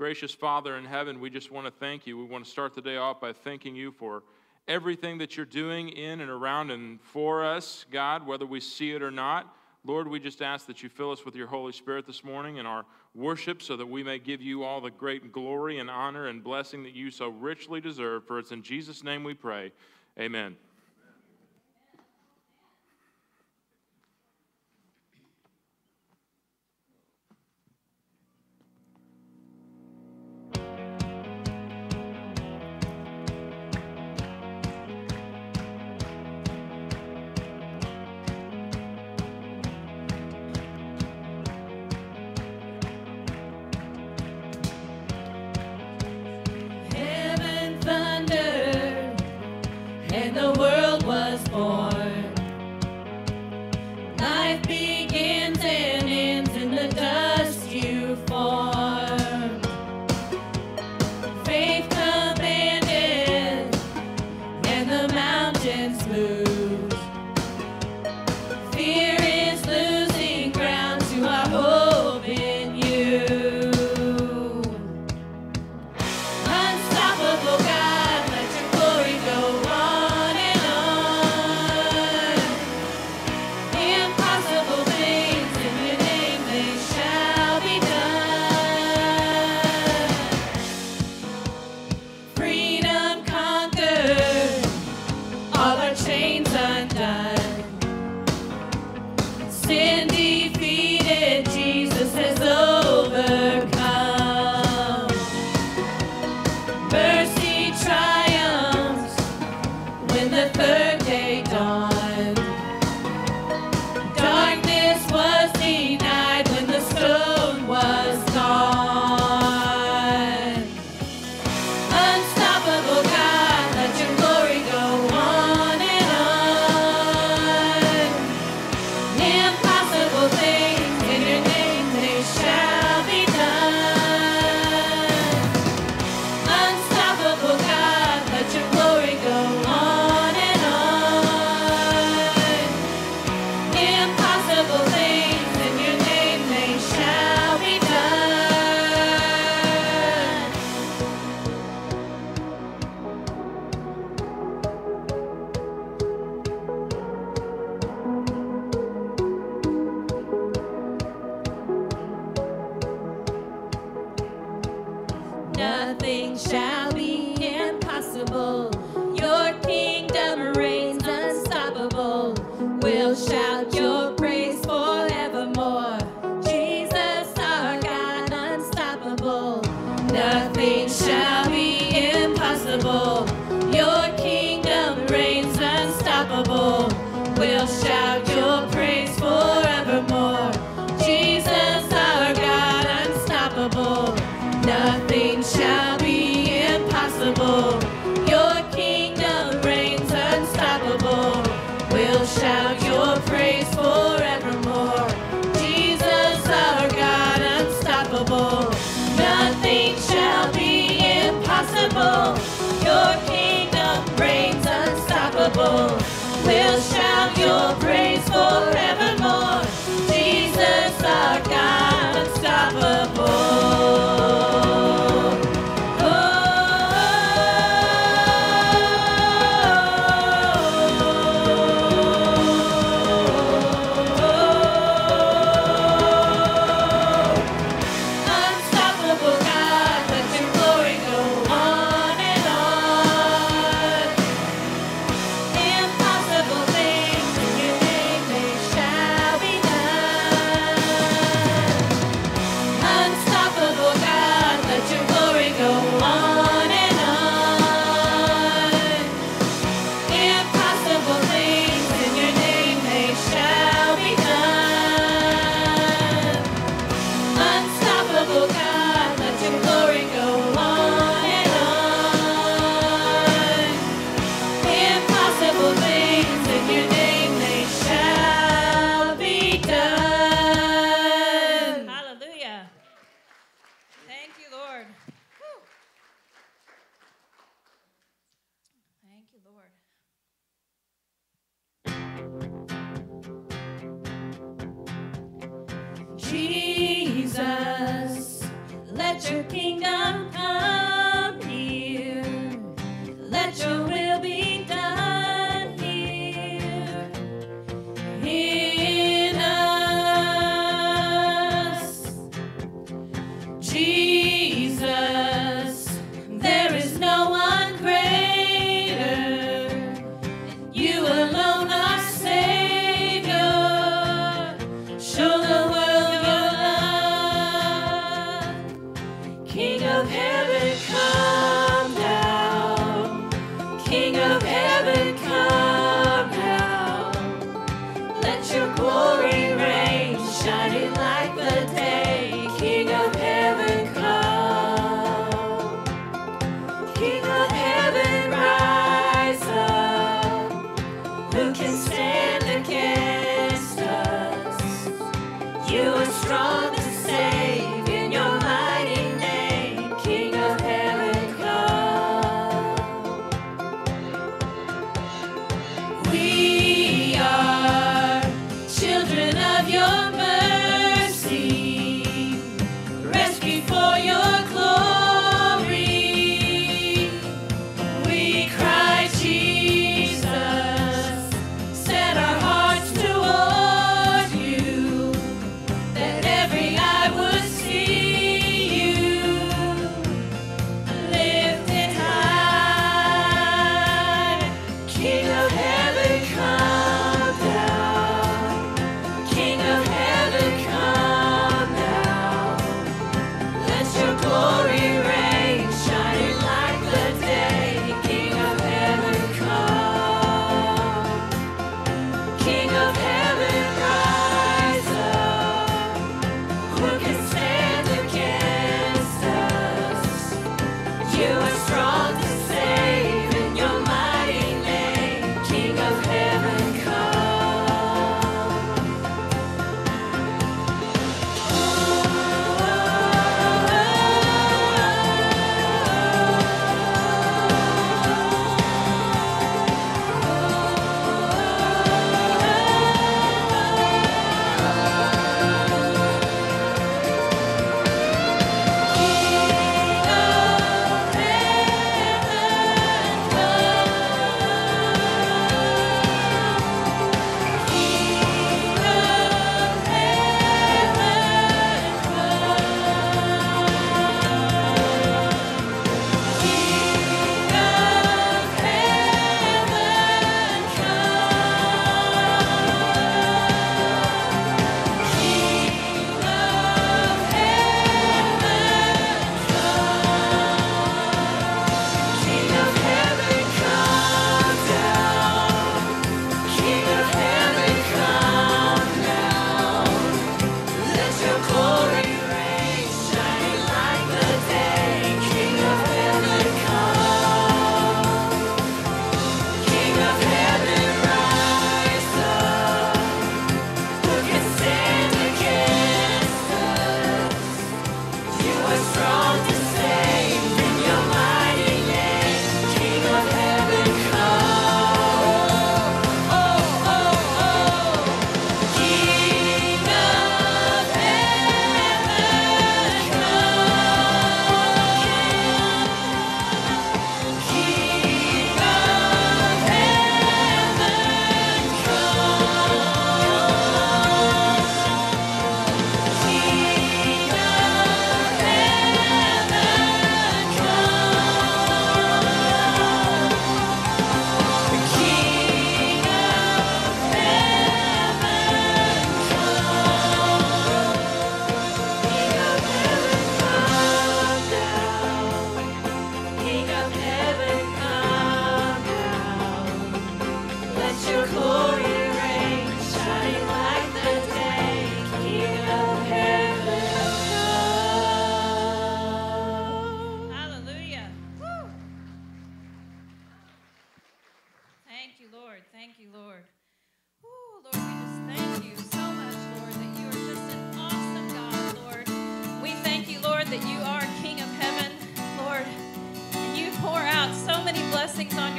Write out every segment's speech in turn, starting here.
Gracious Father in heaven, we just want to thank you. We want to start the day off by thanking you for everything that you're doing in and around and for us, God, whether we see it or not. Lord, we just ask that you fill us with your Holy Spirit this morning in our worship so that we may give you all the great glory and honor and blessing that you so richly deserve. For it's in Jesus' name we pray. Amen.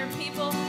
Your people.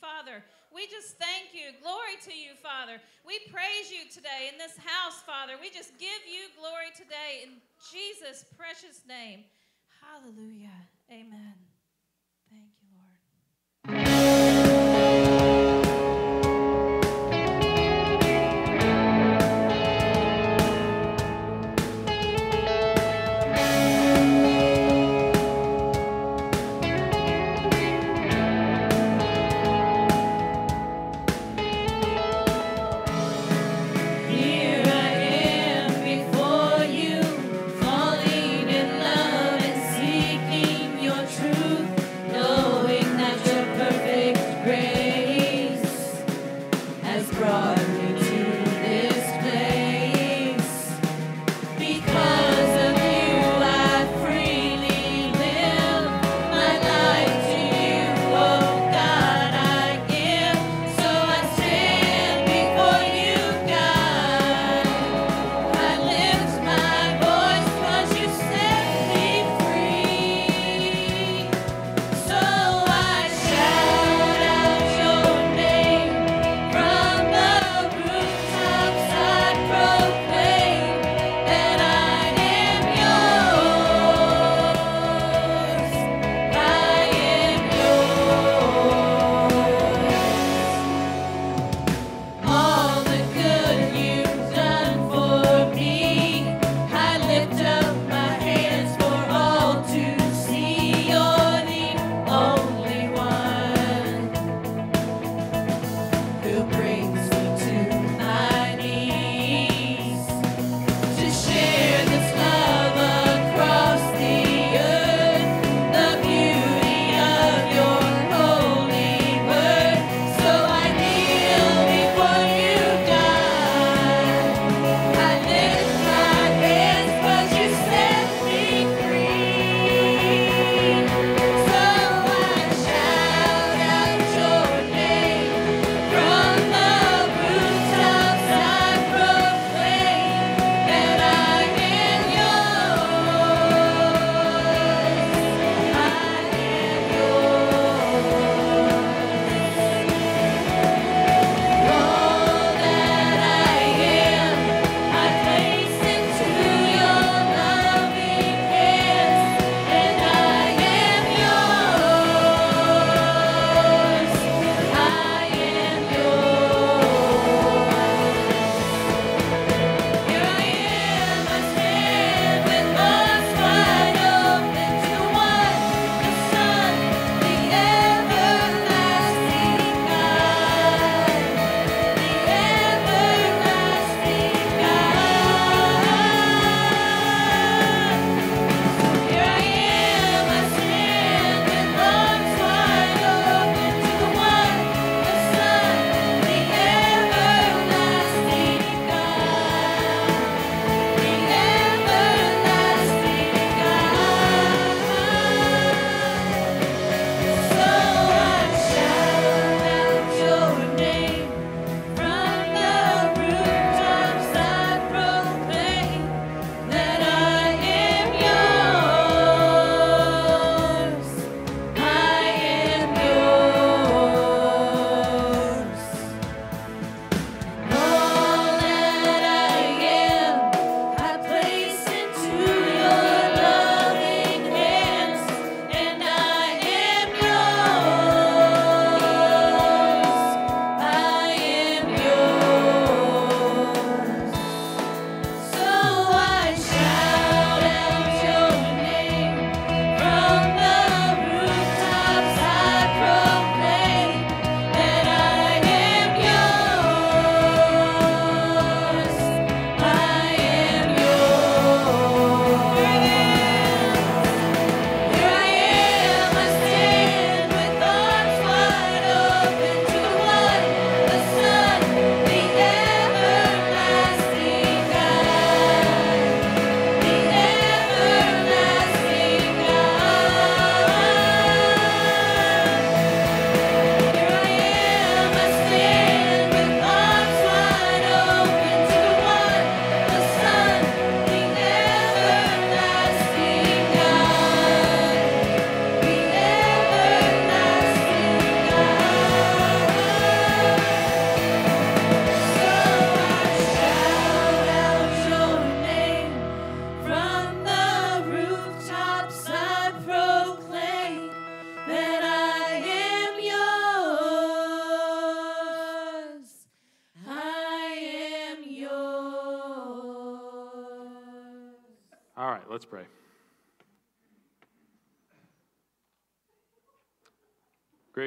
Father. We just thank you. Glory to you, Father. We praise you today in this house, Father. We just give you glory today in Jesus' precious name. Hallelujah.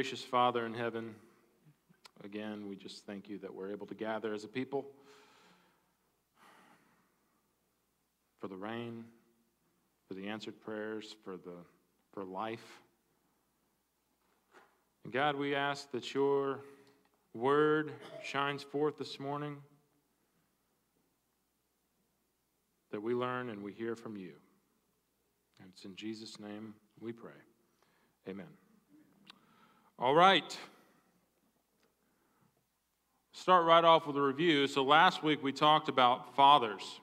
Gracious Father in heaven, again, we just thank you that we're able to gather as a people for the rain, for the answered prayers, for, the, for life. And God, we ask that your word shines forth this morning, that we learn and we hear from you. And it's in Jesus' name we pray. Amen. All right. Start right off with a review. So, last week we talked about fathers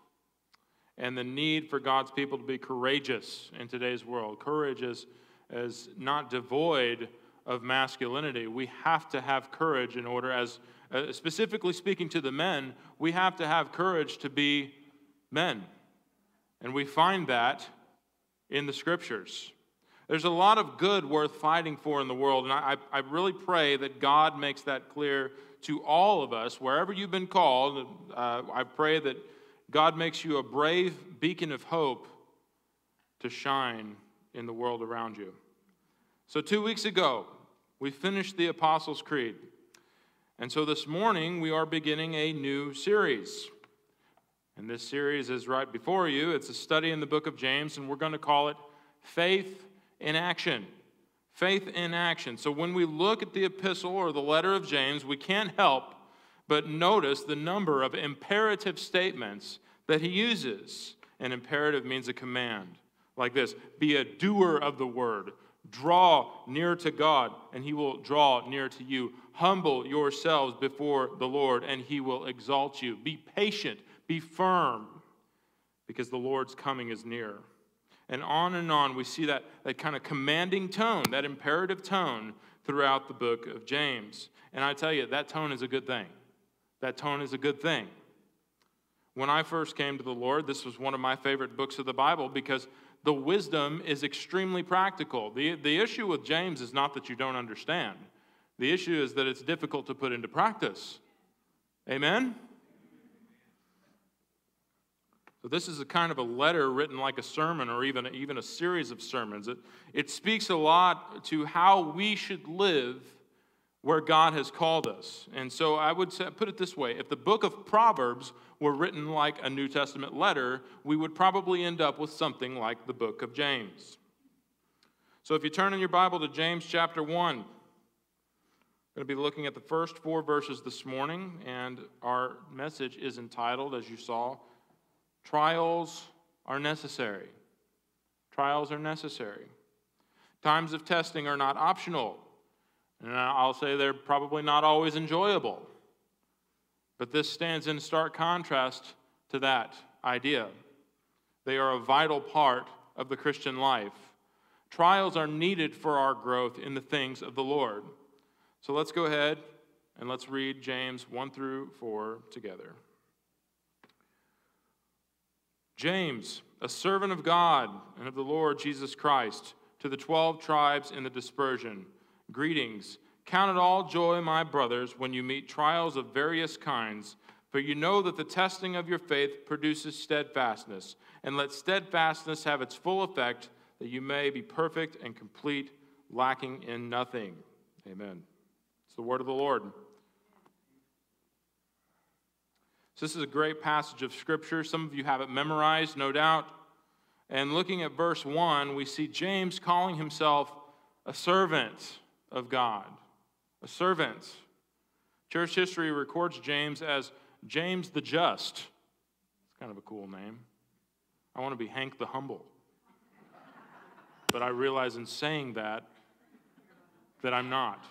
and the need for God's people to be courageous in today's world. Courage is, is not devoid of masculinity. We have to have courage in order, as uh, specifically speaking to the men, we have to have courage to be men. And we find that in the scriptures. There's a lot of good worth fighting for in the world, and I, I really pray that God makes that clear to all of us, wherever you've been called. Uh, I pray that God makes you a brave beacon of hope to shine in the world around you. So, two weeks ago, we finished the Apostles' Creed. And so this morning, we are beginning a new series. And this series is right before you. It's a study in the book of James, and we're going to call it Faith in action. Faith in action. So when we look at the epistle or the letter of James, we can't help but notice the number of imperative statements that he uses. An imperative means a command, like this Be a doer of the word. Draw near to God, and he will draw near to you. Humble yourselves before the Lord, and he will exalt you. Be patient, be firm, because the Lord's coming is near. And on and on, we see that, that kind of commanding tone, that imperative tone throughout the book of James. And I tell you, that tone is a good thing. That tone is a good thing. When I first came to the Lord, this was one of my favorite books of the Bible because the wisdom is extremely practical. The, the issue with James is not that you don't understand, the issue is that it's difficult to put into practice. Amen? So this is a kind of a letter written like a sermon or even, even a series of sermons. It, it speaks a lot to how we should live where God has called us. And so I would say, put it this way if the book of Proverbs were written like a New Testament letter, we would probably end up with something like the book of James. So if you turn in your Bible to James chapter 1, I'm going to be looking at the first four verses this morning, and our message is entitled, as you saw, Trials are necessary. Trials are necessary. Times of testing are not optional. And I'll say they're probably not always enjoyable. But this stands in stark contrast to that idea. They are a vital part of the Christian life. Trials are needed for our growth in the things of the Lord. So let's go ahead and let's read James 1 through 4 together. James, a servant of God and of the Lord Jesus Christ, to the 12 tribes in the dispersion, greetings. Count it all joy, my brothers, when you meet trials of various kinds, for you know that the testing of your faith produces steadfastness. And let steadfastness have its full effect, that you may be perfect and complete, lacking in nothing. Amen. It's the word of the Lord. This is a great passage of Scripture. Some of you have it memorized, no doubt. And looking at verse 1, we see James calling himself a servant of God. A servant. Church history records James as James the Just. It's kind of a cool name. I want to be Hank the Humble. But I realize in saying that, that I'm not.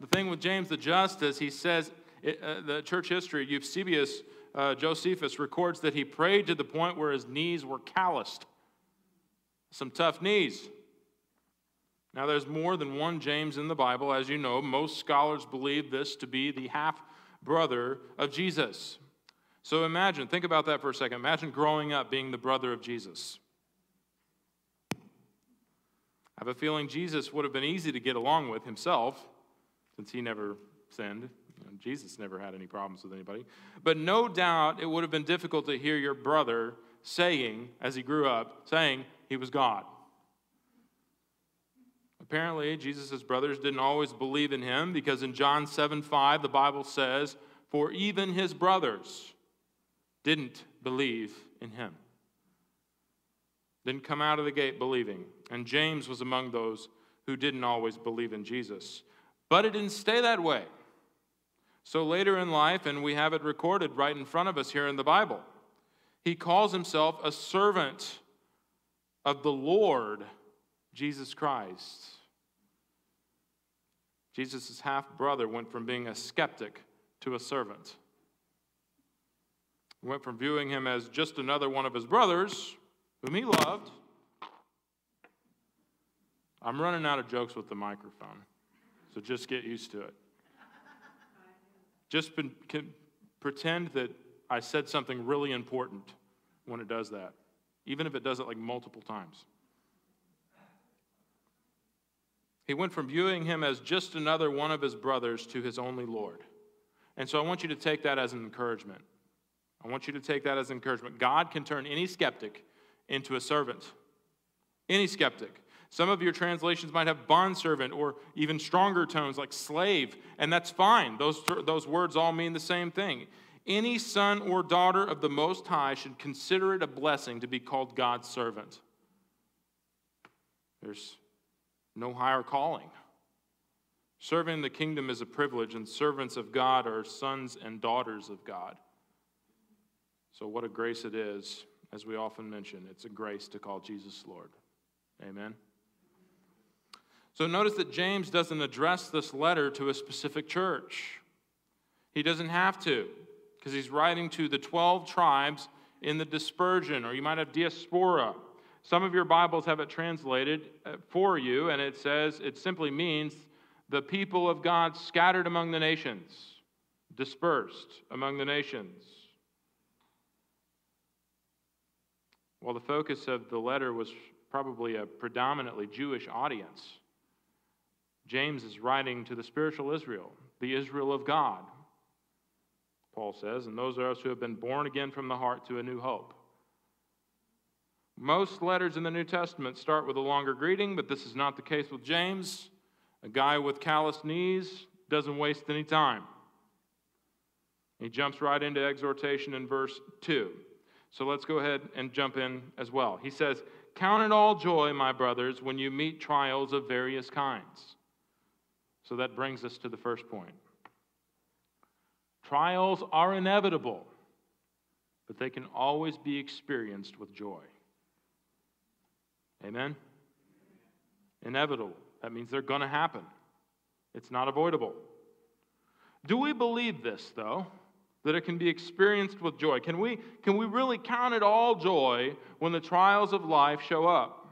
The thing with James the Just is he says, it, uh, the church history, Eusebius uh, Josephus records that he prayed to the point where his knees were calloused. Some tough knees. Now, there's more than one James in the Bible, as you know. Most scholars believe this to be the half brother of Jesus. So imagine, think about that for a second. Imagine growing up being the brother of Jesus. I have a feeling Jesus would have been easy to get along with himself since he never sinned, Jesus never had any problems with anybody. But no doubt it would have been difficult to hear your brother saying, as he grew up, saying he was God. Apparently, Jesus' brothers didn't always believe in him because in John 7 5, the Bible says, For even his brothers didn't believe in him. Didn't come out of the gate believing. And James was among those who didn't always believe in Jesus. But it didn't stay that way. So later in life, and we have it recorded right in front of us here in the Bible, he calls himself a servant of the Lord Jesus Christ. Jesus' half brother went from being a skeptic to a servant. He went from viewing him as just another one of his brothers, whom he loved. I'm running out of jokes with the microphone, so just get used to it. Just been, pretend that I said something really important when it does that, even if it does it like multiple times. He went from viewing him as just another one of his brothers to his only Lord. And so I want you to take that as an encouragement. I want you to take that as an encouragement. God can turn any skeptic into a servant. Any skeptic. Some of your translations might have bondservant or even stronger tones like slave, and that's fine. Those, those words all mean the same thing. Any son or daughter of the Most High should consider it a blessing to be called God's servant. There's no higher calling. Serving the kingdom is a privilege, and servants of God are sons and daughters of God. So, what a grace it is, as we often mention, it's a grace to call Jesus Lord. Amen. So, notice that James doesn't address this letter to a specific church. He doesn't have to, because he's writing to the 12 tribes in the dispersion, or you might have diaspora. Some of your Bibles have it translated uh, for you, and it says it simply means the people of God scattered among the nations, dispersed among the nations. While the focus of the letter was probably a predominantly Jewish audience, James is writing to the spiritual Israel, the Israel of God, Paul says, and those of us who have been born again from the heart to a new hope. Most letters in the New Testament start with a longer greeting, but this is not the case with James. A guy with calloused knees doesn't waste any time. He jumps right into exhortation in verse 2. So let's go ahead and jump in as well. He says, Count it all joy, my brothers, when you meet trials of various kinds. So that brings us to the first point. Trials are inevitable, but they can always be experienced with joy. Amen? Inevitable. That means they're going to happen, it's not avoidable. Do we believe this, though? That it can be experienced with joy? Can we, can we really count it all joy when the trials of life show up?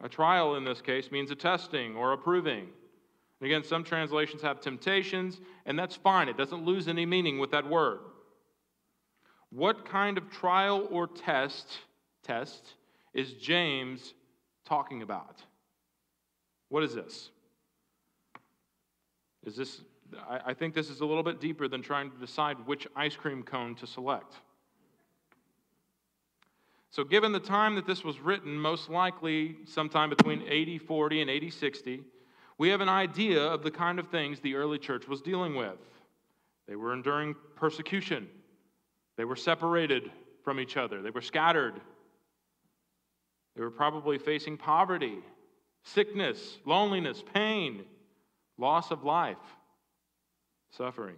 A trial in this case means a testing or a proving. And again, some translations have temptations, and that's fine. It doesn't lose any meaning with that word. What kind of trial or test test is James talking about? What is this? Is this, I, I think this is a little bit deeper than trying to decide which ice cream cone to select. So, given the time that this was written, most likely sometime between AD 40 and AD 60, we have an idea of the kind of things the early church was dealing with. They were enduring persecution, they were separated from each other, they were scattered, they were probably facing poverty, sickness, loneliness, pain, loss of life, suffering.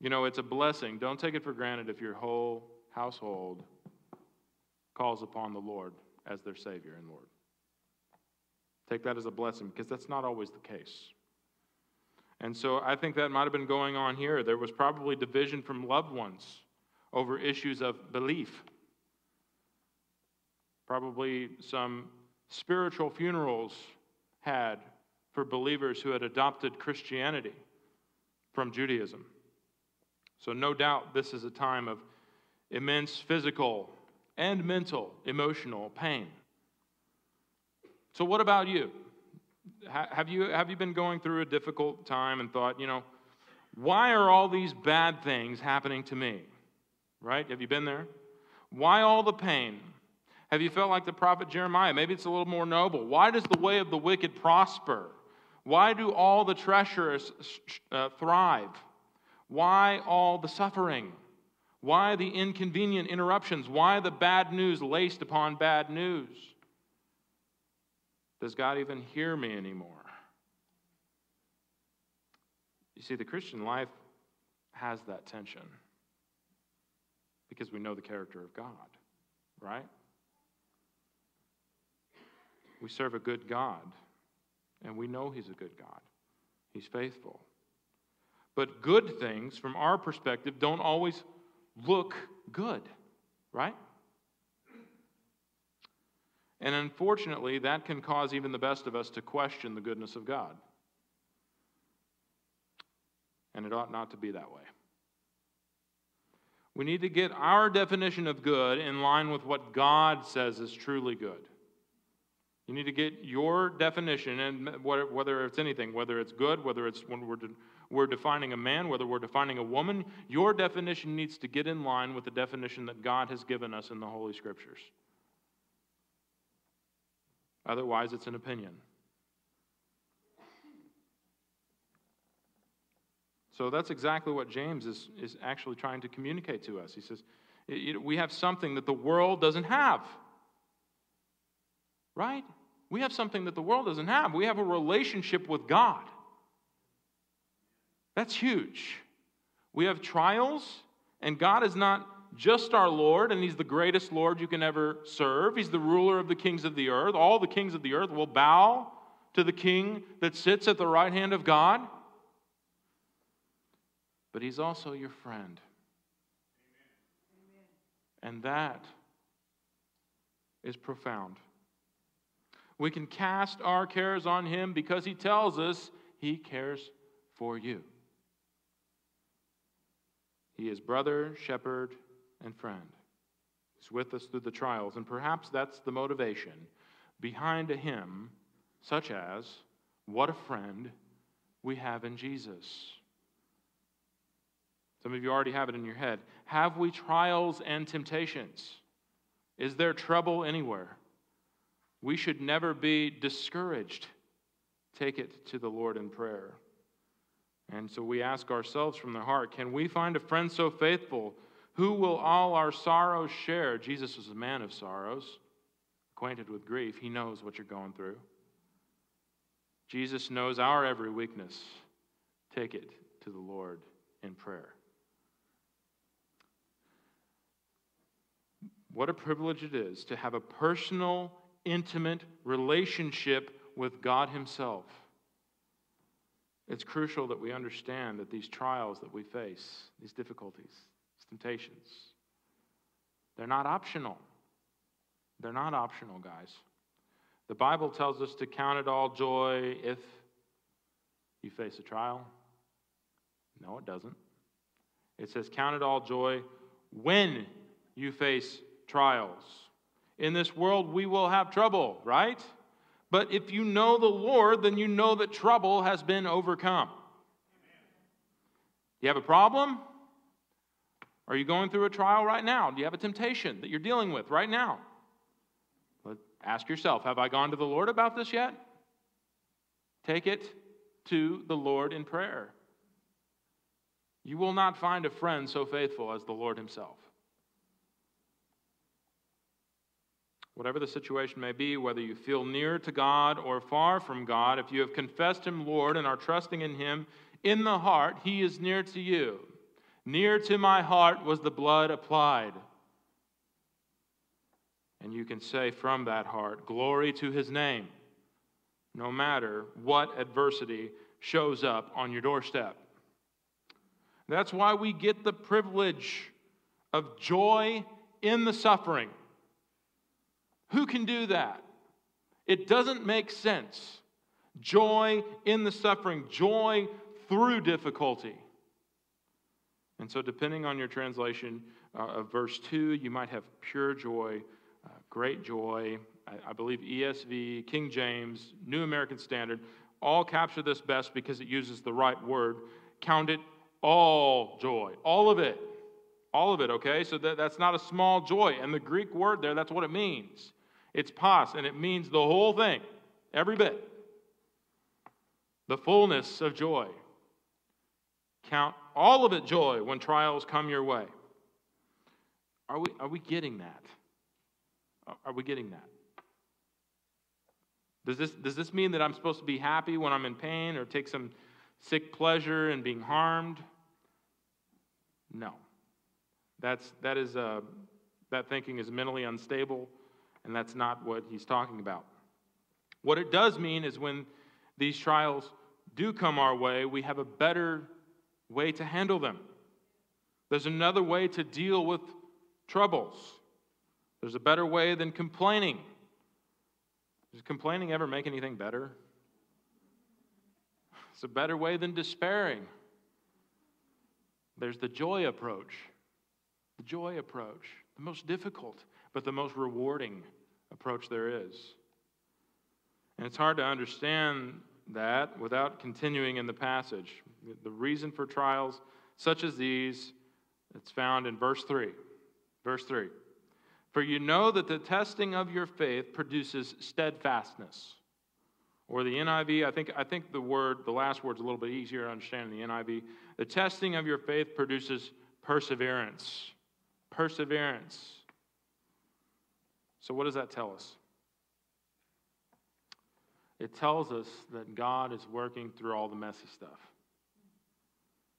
You know, it's a blessing. Don't take it for granted if your whole household calls upon the Lord as their Savior and Lord. Take that as a blessing because that's not always the case. And so I think that might have been going on here. There was probably division from loved ones over issues of belief probably some spiritual funerals had for believers who had adopted Christianity from Judaism. So, no doubt, this is a time of immense physical and mental, emotional pain. So, what about you? Have you, have you been going through a difficult time and thought, you know, why are all these bad things happening to me? Right? Have you been there? Why all the pain? Have you felt like the prophet Jeremiah? Maybe it's a little more noble. Why does the way of the wicked prosper? Why do all the treacherous uh, thrive? Why all the suffering? Why the inconvenient interruptions? Why the bad news laced upon bad news? Does God even hear me anymore? You see, the Christian life has that tension because we know the character of God, right? We serve a good God, and we know He's a good God. He's faithful. But good things, from our perspective, don't always look good, right? And unfortunately, that can cause even the best of us to question the goodness of God. And it ought not to be that way. We need to get our definition of good in line with what God says is truly good. You need to get your definition, and whether it's anything, whether it's good, whether it's when we're, de- we're defining a man, whether we're defining a woman, your definition needs to get in line with the definition that God has given us in the Holy Scriptures. Otherwise, it's an opinion. So that's exactly what James is, is actually trying to communicate to us. He says, We have something that the world doesn't have. Right? We have something that the world doesn't have. We have a relationship with God. That's huge. We have trials, and God is not just our Lord, and He's the greatest Lord you can ever serve. He's the ruler of the kings of the earth. All the kings of the earth will bow to the king that sits at the right hand of God. But He's also your friend. And that is profound. We can cast our cares on Him because He tells us He cares for you. He is brother, shepherd, and friend. He's with us through the trials, and perhaps that's the motivation behind a hymn such as, What a Friend We Have in Jesus. Some of you already have it in your head. Have we trials and temptations? Is there trouble anywhere? We should never be discouraged. Take it to the Lord in prayer. And so we ask ourselves from the heart can we find a friend so faithful who will all our sorrows share? Jesus was a man of sorrows, acquainted with grief. He knows what you're going through. Jesus knows our every weakness. Take it to the Lord in prayer. What a privilege it is to have a personal, intimate relationship with God Himself. It's crucial that we understand that these trials that we face, these difficulties, temptations. They're not optional. They're not optional, guys. The Bible tells us to count it all joy if you face a trial. No, it doesn't. It says, count it all joy when you face trials. In this world, we will have trouble, right? But if you know the Lord, then you know that trouble has been overcome. You have a problem? Are you going through a trial right now? Do you have a temptation that you're dealing with right now? But ask yourself Have I gone to the Lord about this yet? Take it to the Lord in prayer. You will not find a friend so faithful as the Lord Himself. Whatever the situation may be, whether you feel near to God or far from God, if you have confessed Him Lord and are trusting in Him in the heart, He is near to you. Near to my heart was the blood applied. And you can say from that heart, Glory to his name, no matter what adversity shows up on your doorstep. That's why we get the privilege of joy in the suffering. Who can do that? It doesn't make sense. Joy in the suffering, joy through difficulty. And so, depending on your translation uh, of verse 2, you might have pure joy, uh, great joy, I, I believe ESV, King James, New American Standard, all capture this best because it uses the right word. Count it all joy, all of it. All of it, okay? So that, that's not a small joy. And the Greek word there, that's what it means. It's pas, and it means the whole thing, every bit. The fullness of joy. Count all of it joy when trials come your way. Are we, are we getting that? Are we getting that? Does this, does this mean that I'm supposed to be happy when I'm in pain or take some sick pleasure in being harmed? No. That's, that, is, uh, that thinking is mentally unstable, and that's not what he's talking about. What it does mean is when these trials do come our way, we have a better way to handle them. There's another way to deal with troubles. There's a better way than complaining. Does complaining ever make anything better? It's a better way than despairing. There's the joy approach. The joy approach, the most difficult, but the most rewarding approach there is. And it's hard to understand that without continuing in the passage. The reason for trials such as these, it's found in verse 3. Verse 3 For you know that the testing of your faith produces steadfastness. Or the NIV, I think, I think the word, the last word's a little bit easier to understand in the NIV. The testing of your faith produces perseverance. Perseverance. So, what does that tell us? It tells us that God is working through all the messy stuff.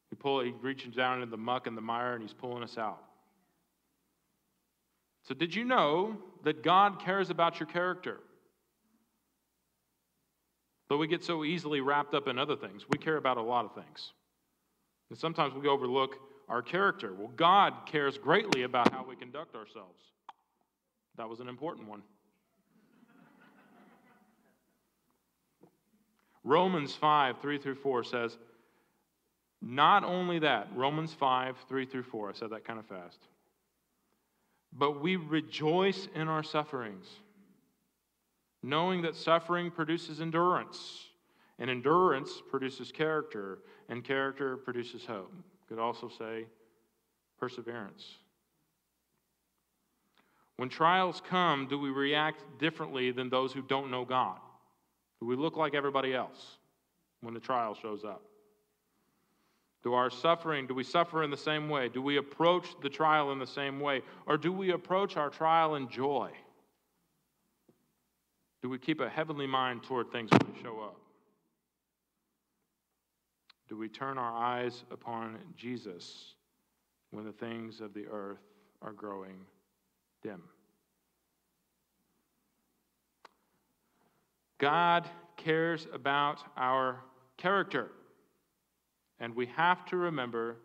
He, pull, he reaches down into the muck and the mire and he's pulling us out. So, did you know that God cares about your character? Though we get so easily wrapped up in other things, we care about a lot of things. And sometimes we overlook our character. Well, God cares greatly about how we conduct ourselves. That was an important one. Romans 5, 3 through 4 says, not only that, Romans 5, 3 through 4, I said that kind of fast, but we rejoice in our sufferings, knowing that suffering produces endurance, and endurance produces character, and character produces hope. Could also say perseverance. When trials come, do we react differently than those who don't know God? Do we look like everybody else when the trial shows up? Do our suffering, do we suffer in the same way? Do we approach the trial in the same way? Or do we approach our trial in joy? Do we keep a heavenly mind toward things when they show up? Do we turn our eyes upon Jesus when the things of the earth are growing dim? God cares about our character. And we have to remember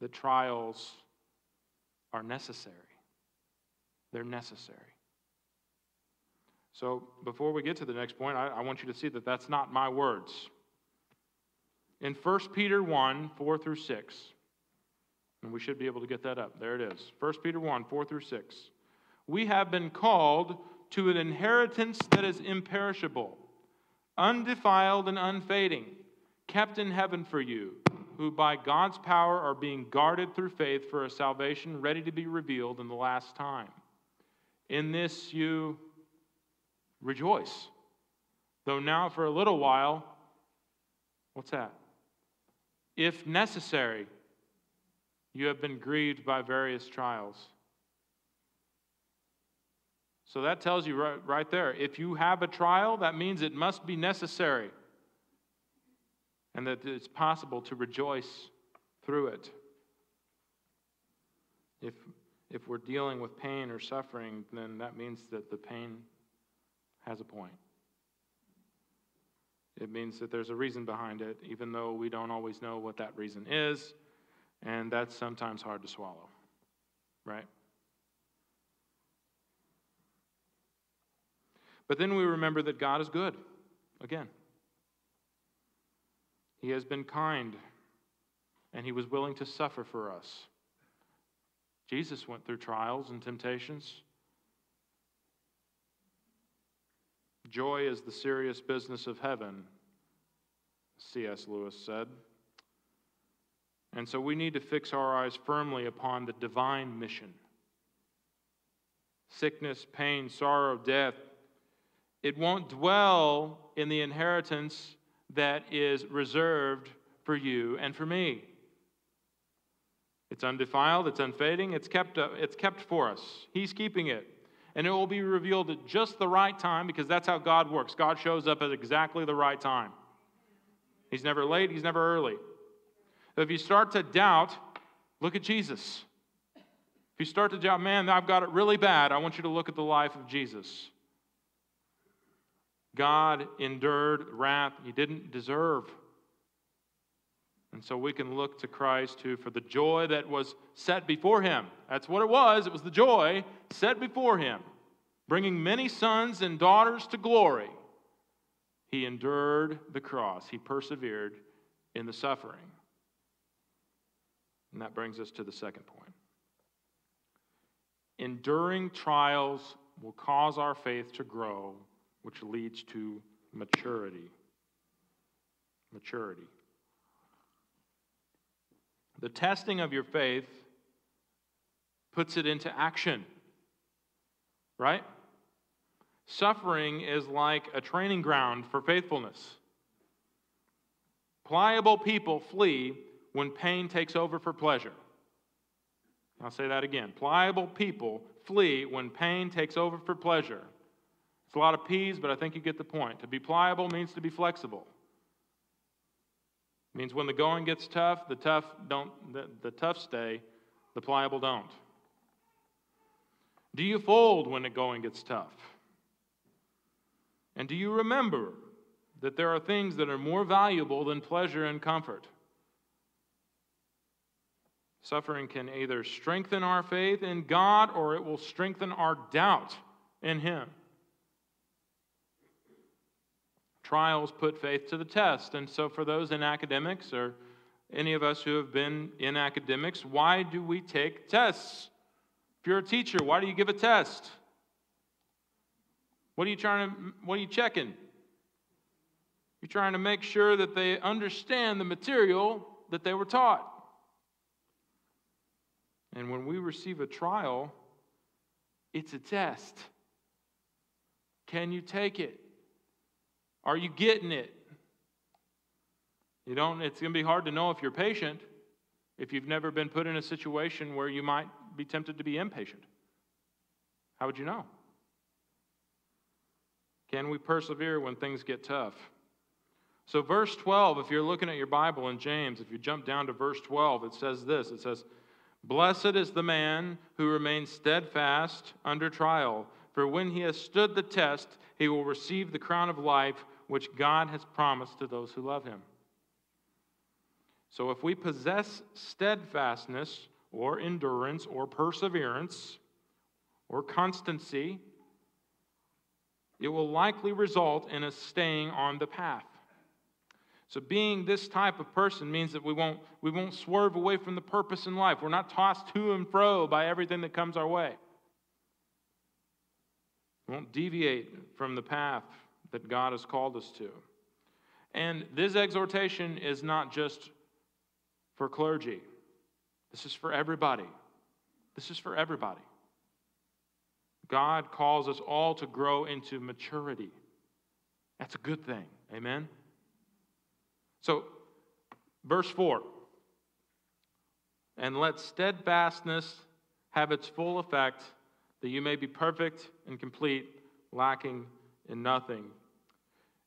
the trials are necessary. They're necessary. So, before we get to the next point, I, I, want you to see that that's not my words. In 1 Peter 1 4 through 6, and we should be able to get that up. There it is. 1 Peter 1 4 through 6. We have been called to an inheritance that is imperishable, undefiled, and unfading, kept in heaven for you who by God's power are being guarded through faith for a salvation ready to be revealed in the last time. In this you rejoice. Though now for a little while, what's that? If necessary, you have been grieved by various trials. So that tells you right, right there if you have a trial, that means it must be necessary and that it's possible to rejoice through it. If, if we're dealing with pain or suffering, then that means that the pain has a point. It means that there's a reason behind it, even though we don't always know what that reason is, and that's sometimes hard to swallow, right? But then we remember that God is good again. He has been kind, and He was willing to suffer for us. Jesus went through trials and temptations. Joy is the serious business of heaven, C.S. Lewis said. And so we need to fix our eyes firmly upon the divine mission. Sickness, pain, sorrow, death, it won't dwell in the inheritance that is reserved for you and for me. It's undefiled, it's unfading, it's kept, uh, it's kept for us. He's keeping it. And it will be revealed at just the right time because that's how God works. God shows up at exactly the right time. He's never late, He's never early. If you start to doubt, look at Jesus. If you start to doubt, man, I've got it really bad, I want you to look at the life of Jesus. God endured wrath he didn't deserve. And so we can look to Christ who, for the joy that was set before him, that's what it was, it was the joy set before him, bringing many sons and daughters to glory. He endured the cross, he persevered in the suffering. And that brings us to the second point. Enduring trials will cause our faith to grow, which leads to maturity. Maturity. The testing of your faith puts it into action, right? Suffering is like a training ground for faithfulness. Pliable people flee when pain takes over for pleasure. I'll say that again. Pliable people flee when pain takes over for pleasure. It's a lot of P's, but I think you get the point. To be pliable means to be flexible. It means when the going gets tough, the tough don't the, the tough stay, the pliable don't. Do you fold when the going gets tough? And do you remember that there are things that are more valuable than pleasure and comfort? Suffering can either strengthen our faith in God or it will strengthen our doubt in Him. Trials put faith to the test. And so, for those in academics or any of us who have been in academics, why do we take tests? If you're a teacher, why do you give a test? What are you trying to what are you checking? You're trying to make sure that they understand the material that they were taught. And when we receive a trial, it's a test. Can you take it? Are you getting it? You don't, it's going to be hard to know if you're patient if you've never been put in a situation where you might be tempted to be impatient. How would you know? Can we persevere when things get tough? So, verse 12, if you're looking at your Bible in James, if you jump down to verse 12, it says this it says, Blessed is the man who remains steadfast under trial, for when he has stood the test, he will receive the crown of life which God has promised to those who love him. So if we possess steadfastness or endurance or perseverance or constancy, it will likely result in us staying on the path. So being this type of person means that we won't, we won't swerve away from the purpose in life. We're not tossed to and fro by everything that comes our way. We won't deviate from the path that God has called us to. And this exhortation is not just for clergy, this is for everybody. This is for everybody. God calls us all to grow into maturity. That's a good thing. Amen? So, verse 4 And let steadfastness have its full effect, that you may be perfect and complete, lacking in nothing.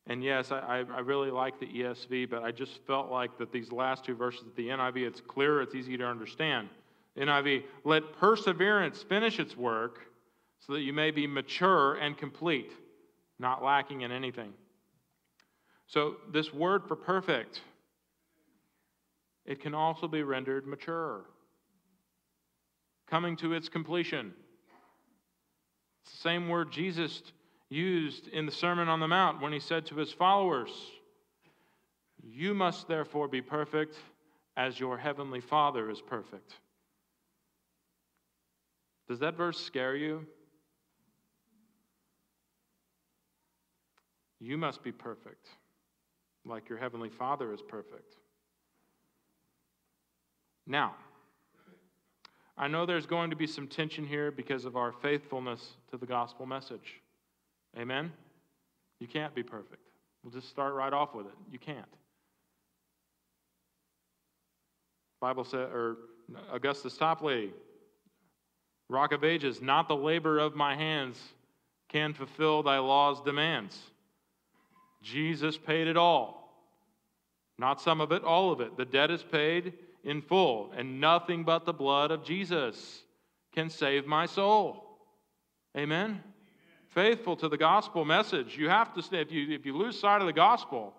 And yes, I, I really like the ESV, but I just felt like that these last two verses of the NIV, it's clear, it's easy to understand. NIV, let perseverance finish its work so that you may be mature and complete, not lacking in anything. So, this word for perfect, it can also be rendered mature, coming to its completion. It's the same word Jesus used in the Sermon on the Mount when he said to his followers, You must therefore be perfect as your heavenly Father is perfect. Does that verse scare you? You must be perfect, like your heavenly Father is perfect. Now, I know there's going to be some tension here because of our faithfulness to the gospel message. Amen? You can't be perfect. We'll just start right off with it. You can't. Bible said, or Augustus Toplady, Rock of Ages, not the labor of my hands can fulfill thy law's demands. Jesus paid it all. Not some of it, all of it. The debt is paid in full, and nothing but the blood of Jesus can save my soul. Amen? Faithful to the gospel message. You have to stay, if you, if you lose sight of the gospel,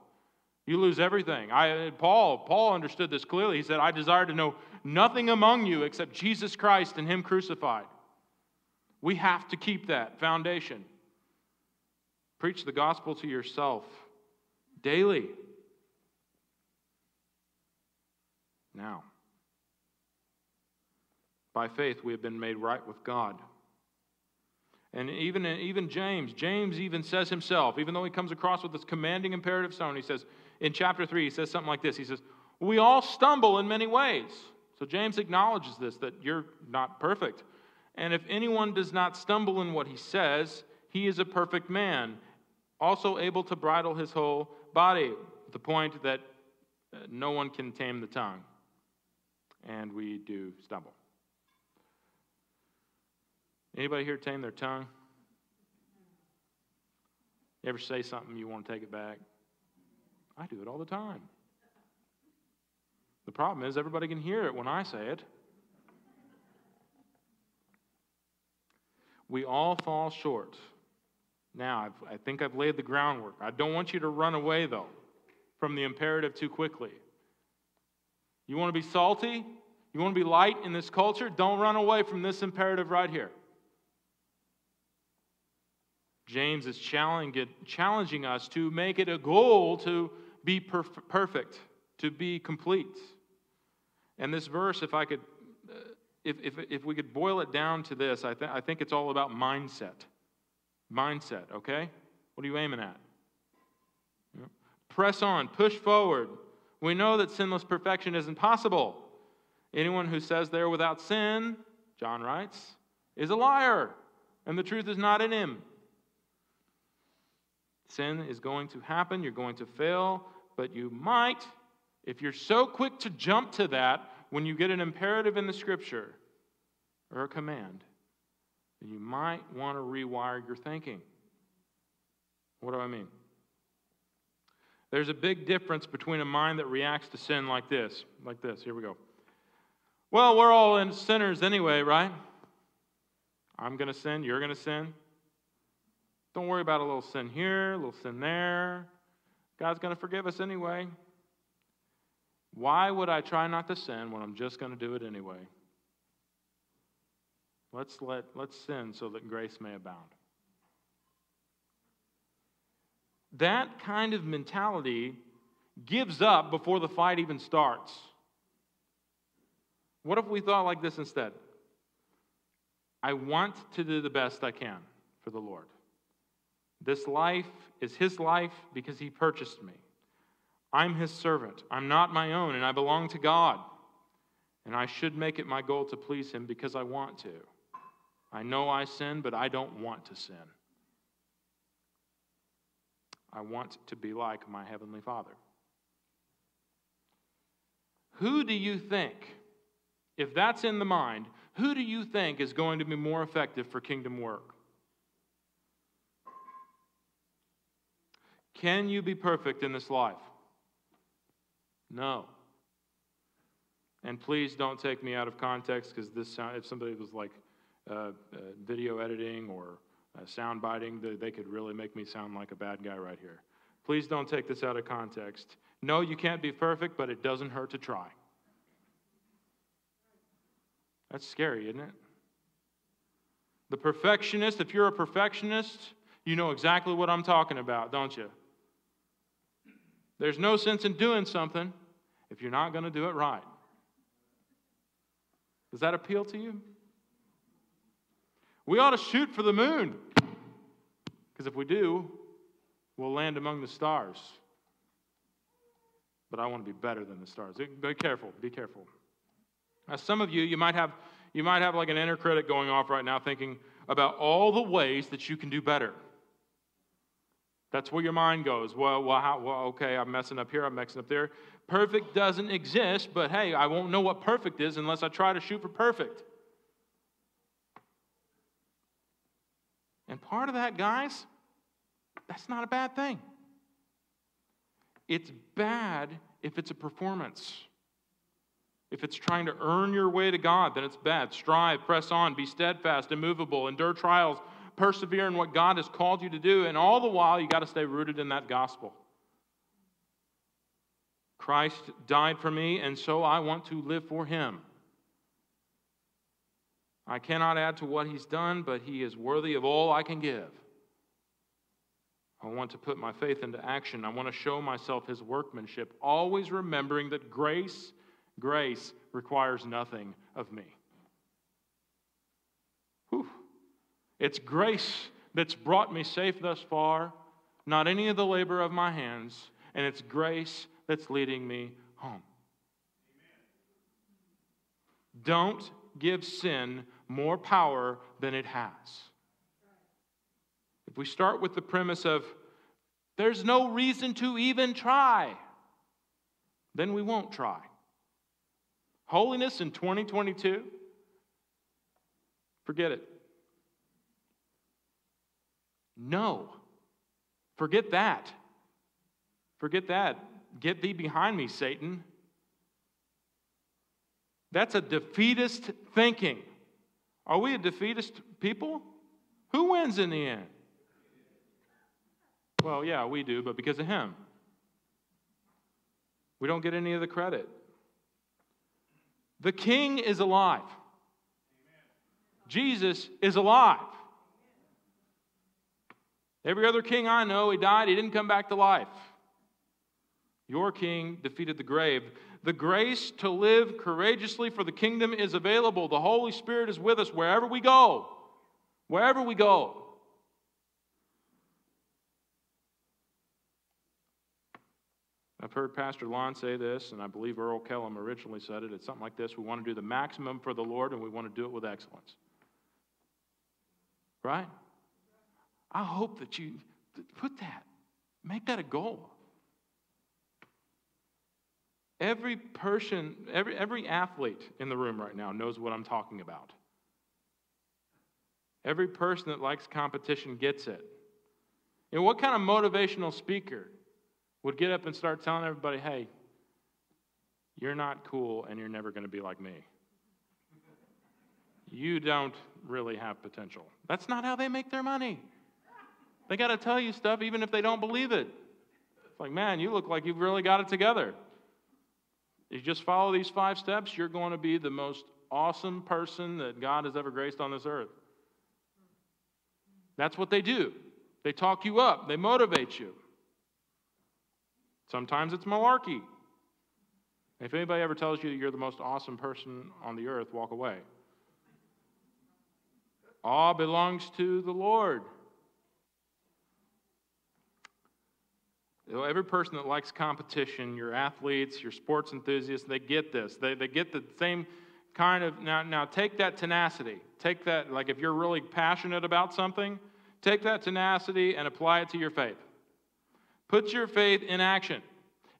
you lose everything. I, uh, Paul, Paul understood this clearly. He said, I desire to know nothing among you except Jesus Christ and Him crucified. We have to keep that foundation. Preach the gospel to yourself daily. Now, by faith, we have been made right with God. And even, even James, James even says himself, even though he comes across with this commanding imperative tone, he says, in chapter 3, he says something like this He says, We all stumble in many ways. So James acknowledges this, that you're not perfect. And if anyone does not stumble in what he says, he is a perfect man, also able to bridle his whole body. The point that uh, no one can tame the tongue. And we do stumble. Anybody here tame their tongue? You ever say something you want to take it back? I do it all the time. The problem is, everybody can hear it when I say it. We all fall short. Now, I've, i think I've laid the groundwork. I don't want you to run away, though, from the imperative too quickly. You want to be salty? You want to be light in this culture? Don't run away from this imperative right here. James is challenging us to make it a goal to be perf- perfect, to be complete. And this verse, if I could, uh, if, if, if we could boil it down to this, I, th- I think it's all about mindset. Mindset, okay? What are you aiming at? Press on, push forward. We know that sinless perfection isn't possible. Anyone who says they're without sin, John writes, is a liar, and the truth is not in him. Sin is going to happen, you're going to fail, but you might, if you're so quick to jump to that when you get an imperative in the scripture or a command, you might want to rewire your thinking. What do I mean? There's a big difference between a mind that reacts to sin like this, like this. Here we go. Well, we're all in sinners anyway, right? I'm going to sin, you're going to sin. Don't worry about a little sin here, a little sin there. God's going to forgive us anyway. Why would I try not to sin when I'm just going to do it anyway? Let's, let, let's sin so that grace may abound. That kind of mentality gives up before the fight even starts. What if we thought like this instead? I want to do the best I can for the Lord. This life is his life because he purchased me. I'm his servant. I'm not my own, and I belong to God. And I should make it my goal to please him because I want to. I know I sin, but I don't want to sin. I want to be like my Heavenly Father. Who do you think, if that's in the mind, who do you think is going to be more effective for kingdom work? Can you be perfect in this life? No. And please don't take me out of context because this sound, if somebody was like uh, uh, video editing or uh, sound biting, they, they could really make me sound like a bad guy right here. Please don't take this out of context. No, you can't be perfect, but it doesn't hurt to try. That's scary, isn't it? The perfectionist, if you're a perfectionist, you know exactly what I'm talking about, don't you? There's no sense in doing something if you're not going to do it right. Does that appeal to you? We ought to shoot for the moon. Because if we do, we'll land among the stars. But I want to be better than the stars. Be careful, be careful. Now, some of you, you might have, you might have like an inner critic going off right now thinking about all the ways that you can do better. That's where your mind goes. Well, well, how, well, okay, I'm messing up here, I'm messing up there. Perfect doesn't exist, but hey, I won't know what perfect is unless I try to shoot for perfect. And part of that, guys, that's not a bad thing. It's bad if it's a performance. If it's trying to earn your way to God, then it's bad. Strive, press on, be steadfast, immovable, endure trials, persevere in what God has called you to do, and all the while, you got to stay rooted in that gospel. Christ died for me, and so I want to live for him. I cannot add to what he's done, but he is worthy of all I can give. I want to put my faith into action. I want to show myself his workmanship, always remembering that grace, grace requires nothing of me. It's grace that's brought me safe thus far, not any of the labor of my hands, and it's grace that's leading me home. Don't give sin more power than it has. If we start with the premise of there's no reason to even try, then we won't try. Holiness in 2022, forget it. No. Forget that. Forget that. Get thee behind me, Satan. That's a defeatist thinking. Are we a defeatist people? Who wins in the end? Well, yeah, we do, but because of him. We don't get any of the credit. The king is alive. Jesus is alive. Every other king I know, he died, he didn't come back to life. Your king defeated the grave. The grace to live courageously for the kingdom is available. The Holy Spirit is with us wherever we go. Wherever we go. I've heard Pastor Lon say this, and I believe Earl Kellum originally said it. It's something like this We want to do the maximum for the Lord, and we want to do it with excellence. Right? I hope that you put that, make that a goal. Every person, every, every athlete in the room right now knows what I'm talking about. Every person that likes competition gets it. Know, what kind of motivational speaker would get up and start telling everybody, hey, you're not cool and you're never going to be like me? You don't really have potential. That's not how they make their money. They got to tell you stuff even if they don't believe it. It's like, man, you look like you've really got it together. You just follow these five steps, you're going to be the most awesome person that God has ever graced on this earth. That's what they do. They talk you up, they motivate you. Sometimes it's malarkey. If anybody ever tells you that you're the most awesome person on the earth, walk away. All belongs to the Lord. Every person that likes competition, your athletes, your sports enthusiasts, they get this. They, they get the same kind of. Now, now, take that tenacity. Take that, like if you're really passionate about something, take that tenacity and apply it to your faith. Put your faith in action.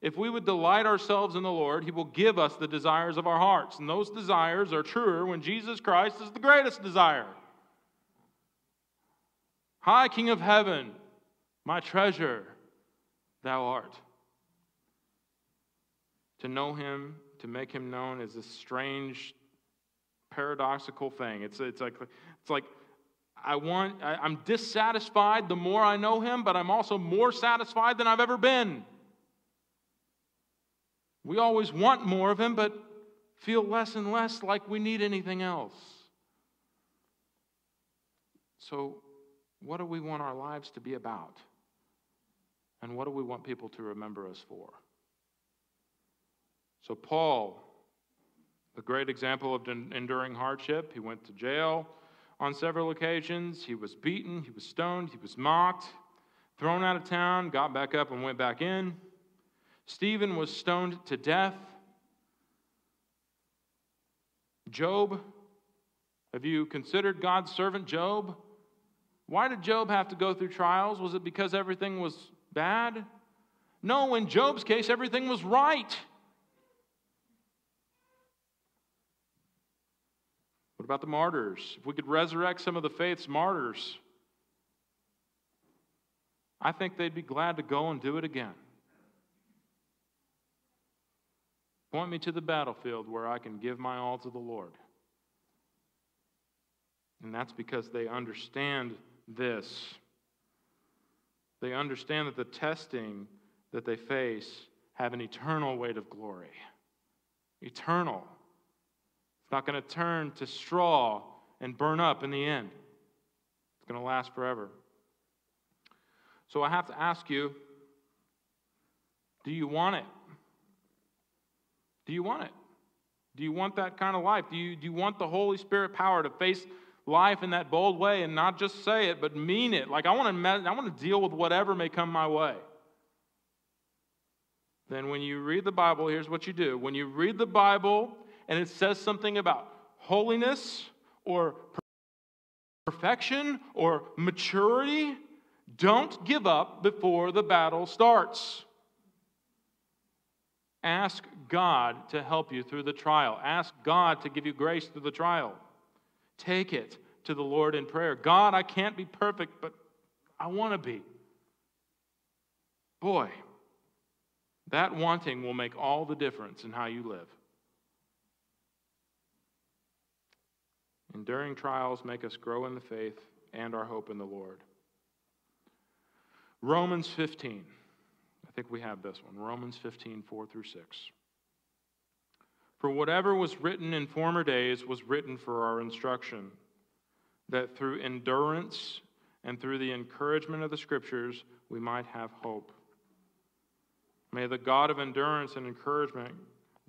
If we would delight ourselves in the Lord, He will give us the desires of our hearts. And those desires are truer when Jesus Christ is the greatest desire. High King of heaven, my treasure thou art. To know him, to make him known, is a strange, paradoxical thing. It's, it's, like, it's like I want, I, I'm dissatisfied the more I know him, but I'm also more satisfied than I've ever been. We always want more of him, but feel less and less like we need anything else. So, what do we want our lives to be about? And what do we want people to remember us for? So, Paul, a great example of enduring hardship, he went to jail on several occasions. He was beaten, he was stoned, he was mocked. thrown out of town, got back up, and went back in. Stephen was stoned to death. Job, have you considered God's servant Job? Why did Job have to go through trials? Was it because everything was bad? No, in Job's case, everything was right. What about the martyrs? If we could resurrect some of the faith's martyrs, I think they'd be glad to go and do it again. Point me to the battlefield where I can give my all to the Lord. And that's because they understand this. They understand that the testing that they face have an eternal weight of glory. Eternal. It's not going to turn to straw and burn up in the end. It's going to last forever. So I have to ask you do you want it? Do you want it? Do you want that kind of life? Do you, do you want the Holy Spirit power to face life in that bold way and not just say it, but mean it? Like, I want to, I want to deal with whatever may come my way. Then, when you read the Bible, here's what you do. When you read the Bible and it says something about holiness or perfection or maturity, don't give up before the battle starts. Ask God to help you through the trial. Ask God to give you grace through the trial. Take it to the Lord in prayer. God, I can't be perfect, but I want to be. Boy, that wanting will make all the difference in how you live. Enduring trials make us grow in the faith and our hope in the Lord. Romans 15. I think we have this one. Romans 15, 4 through 6. For whatever was written in former days was written for our instruction, that through endurance and through the encouragement of the Scriptures we might have hope. May the God of endurance and encouragement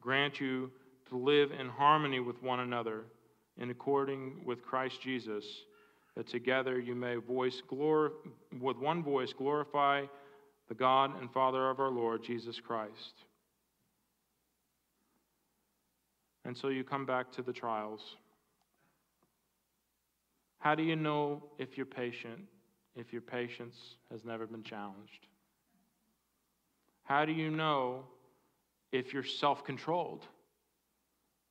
grant you to live in harmony with one another, in according with Christ Jesus, that together you may voice glor- with one voice glorify the God and Father of our Lord Jesus Christ. And so you come back to the trials. How do you know if you're patient, if your patience has never been challenged? How do you know if you're self controlled,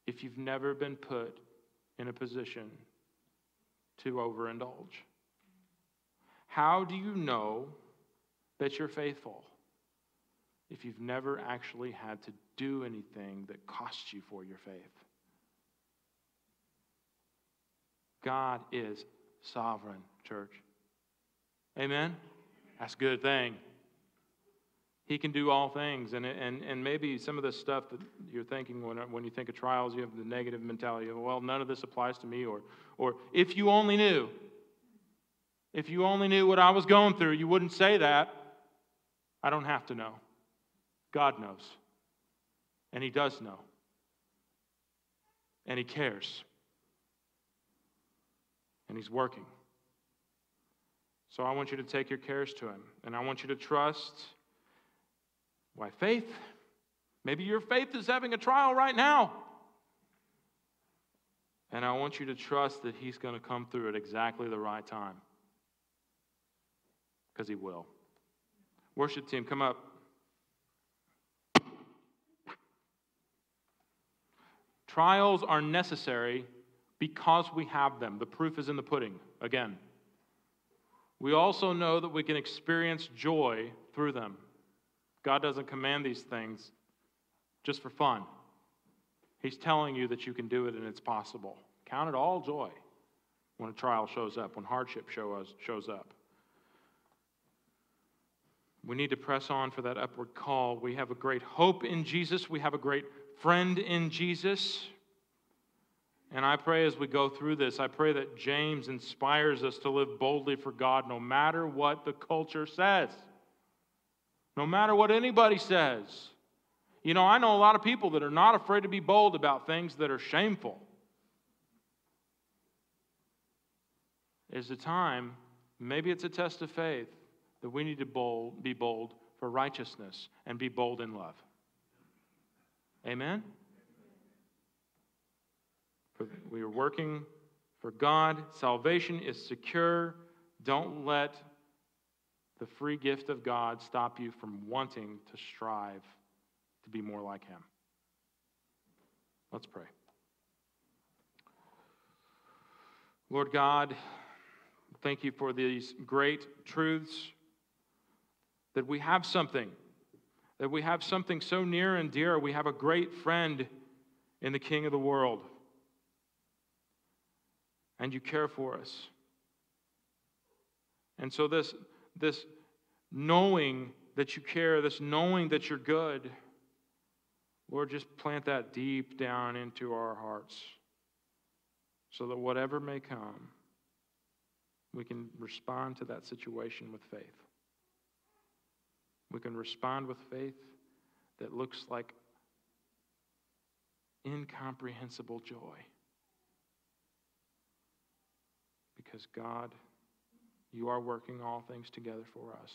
if you've never been put in a position to overindulge? How do you know that you're faithful if you've never actually had to do anything that costs you for your faith? God is sovereign, church. Amen? That's a good thing. He can do all things. And, and, and maybe some of the stuff that you're thinking when, when you think of trials, you have the negative mentality of, well, none of this applies to me. Or, or if you only knew, if you only knew what I was going through, you wouldn't say that. I don't have to know. God knows. And He does know. And He cares. And He's working. So I want you to take your cares to Him. And I want you to trust. Why, faith? Maybe your faith is having a trial right now. And I want you to trust that He's going to come through at exactly the right time. Because He will. Worship team, come up. Trials are necessary because we have them. The proof is in the pudding, again. We also know that we can experience joy through them. God doesn't command these things just for fun. He's telling you that you can do it and it's possible. Count it all joy when a trial shows up, when hardship show shows up. We need to press on for that upward call. We have a great hope in Jesus. We have a great friend in Jesus. And I pray as we go through this, I pray that James inspires us to live boldly for God no matter what the culture says, no matter what anybody says. You know, I know a lot of people that are not afraid to be bold about things that are shameful. Is the time, maybe it's a test of faith, that we need to bold, be bold for righteousness and be bold in love. Amen? We are working for God. Salvation is secure. Don't let the free gift of God stop you from wanting to strive to be more like Him. Let's pray. Lord God, thank you for these great truths that we have something, that we have something so near and dear. We have a great friend in the King of the world. And you care for us. And so, this, this knowing that you care, this knowing that you're good, Lord, just plant that deep down into our hearts so that whatever may come, we can respond to that situation with faith. We can respond with faith that looks like incomprehensible joy. Because God, you are working all things together for us,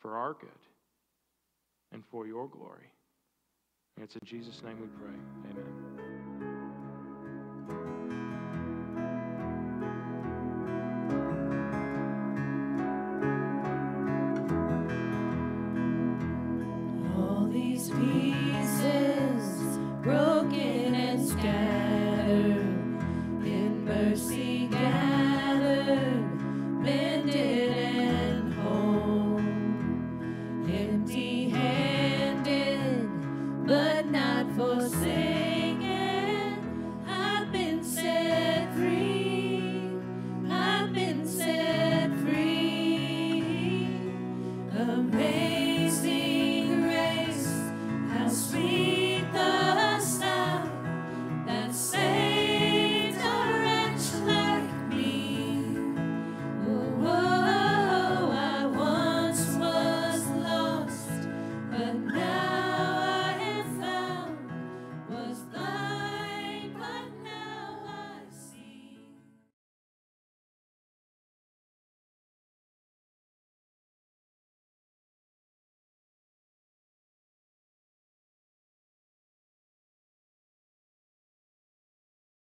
for our good, and for your glory. And it's in Jesus' name we pray. Amen.